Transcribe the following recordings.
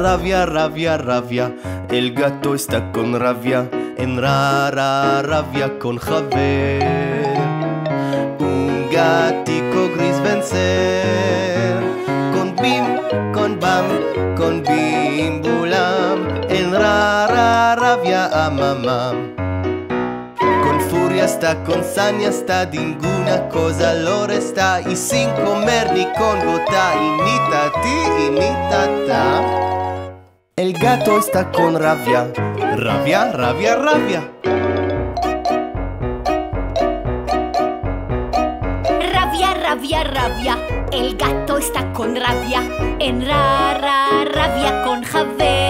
rabia, rabia, rabia. El gato está con rabia, en rara rabia con Javier. Un gatico gris vencer, con bim, con bam, con bim bulam, en rara rabia a mamá. Con furia está, con saña está, ninguna cosa lo resta y sin comer ni con gota y ni tati y ni tata. El gato está con rabia, rabia, rabia, rabia. Rabia, rabia, rabia, el gato está con rabia, en rara rabia con Javer.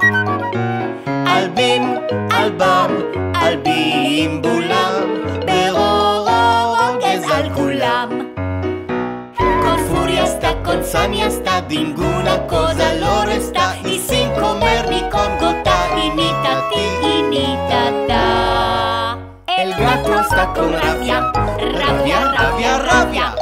Albim, Albam, Albim, Bulam, Berorok es al Kulam. Con furia está, con saña está, ninguna cosa lo resta, y sin comer ni con gota, y ni tati, y ni tata. El gato está con rabia, rabia, rabia. rabia.